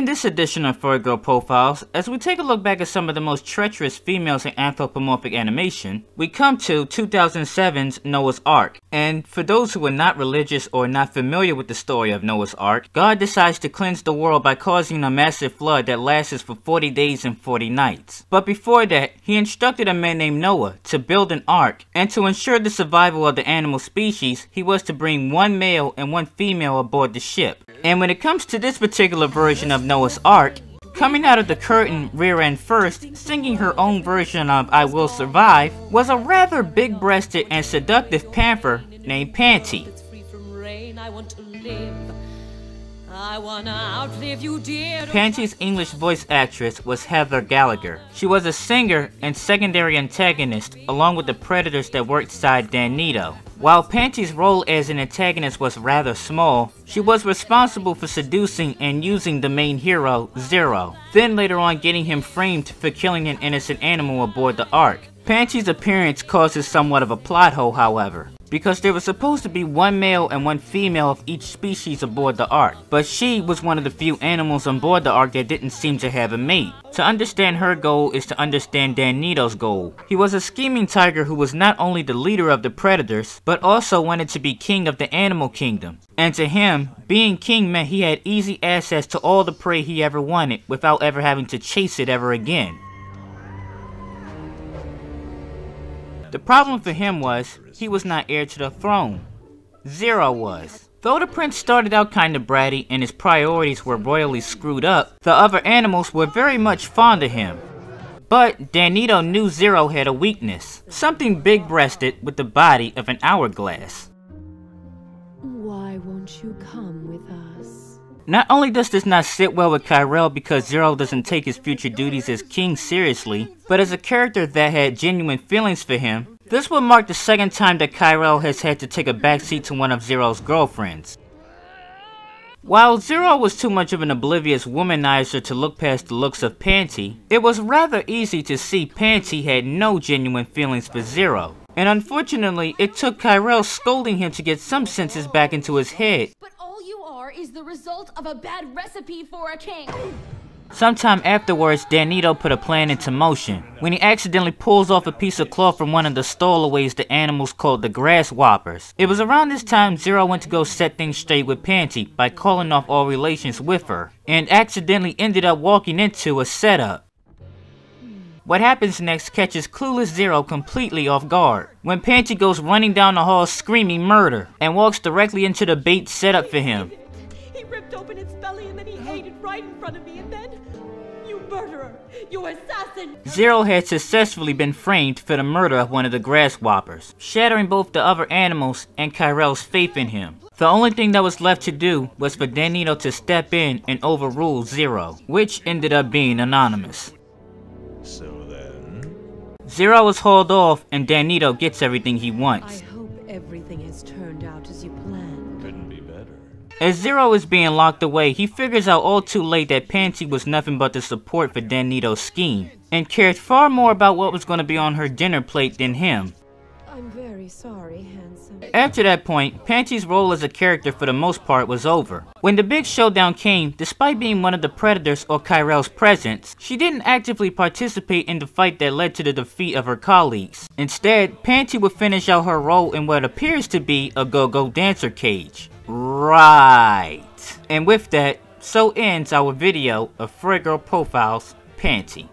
In this edition of Furry Girl Profiles, as we take a look back at some of the most treacherous females in anthropomorphic animation, we come to 2007's Noah's Ark. And for those who are not religious or not familiar with the story of Noah's Ark, God decides to cleanse the world by causing a massive flood that lasts for 40 days and 40 nights. But before that, he instructed a man named Noah to build an ark, and to ensure the survival of the animal species, he was to bring one male and one female aboard the ship. And when it comes to this particular version of Noah's Ark, coming out of the curtain rear end first, singing her own version of I Will Survive, was a rather big-breasted and seductive panther named Panthy. Panthy's English voice actress was Heather Gallagher. She was a singer and secondary antagonist along with the predators that worked side Danito. While Panthy's role as an antagonist was rather small, she was responsible for seducing and using the main hero, Zero, then later on getting him framed for killing an innocent animal aboard the Ark. Panthy's appearance causes somewhat of a plot hole however because there was supposed to be one male and one female of each species aboard the Ark, but she was one of the few animals on board the Ark that didn't seem to have a mate. To understand her goal is to understand Danito's goal. He was a scheming tiger who was not only the leader of the predators, but also wanted to be king of the animal kingdom. And to him, being king meant he had easy access to all the prey he ever wanted without ever having to chase it ever again. The problem for him was, he was not heir to the throne. Zero was. Though the prince started out kinda bratty and his priorities were royally screwed up, the other animals were very much fond of him. But Danito knew Zero had a weakness, something big-breasted with the body of an hourglass. Why won't you come with us? Not only does this not sit well with Kyrell because Zero doesn't take his future duties as king seriously, but as a character that had genuine feelings for him, this would mark the second time that Kyrell has had to take a backseat to one of Zero's girlfriends. While Zero was too much of an oblivious womanizer to look past the looks of Panthy, it was rather easy to see Panthy had no genuine feelings for Zero. And unfortunately, it took Kyrell scolding him to get some senses back into his head. But all you are is the result of a bad recipe for a king. Sometime afterwards, Danito put a plan into motion, when he accidentally pulls off a piece of cloth from one of the stowaways the animals called the grasshoppers. It was around this time Zero went to go set things straight with Panthy by calling off all relations with her, and accidentally ended up walking into a setup. What happens next catches clueless Zero completely off guard, when Panthy goes running down the hall screaming murder, and walks directly into the bait set up for him. He ripped open its belly and then he ate it right in front of me and then murderer! You assassin! Zero had successfully been framed for the murder of one of the grasshoppers, shattering both the other animals and Kyrell's faith in him. The only thing that was left to do was for Danito to step in and overrule Zero, which ended up being anonymous. So then... Zero was hauled off and Danito gets everything he wants. I hope everything has turned out as you planned. Couldn't be better. As Zero is being locked away, he figures out all too late that Panthy was nothing but the support for Danito's scheme, and cared far more about what was going to be on her dinner plate than him. I'm very sorry, handsome. After that point, Panthy's role as a character for the most part was over. When the big showdown came, despite being one of the predators or Kyrell's presence, she didn't actively participate in the fight that led to the defeat of her colleagues. Instead, Panthy would finish out her role in what appears to be a go-go dancer cage. Right. And with that, so ends our video of Furry Girl Profiles Panthy.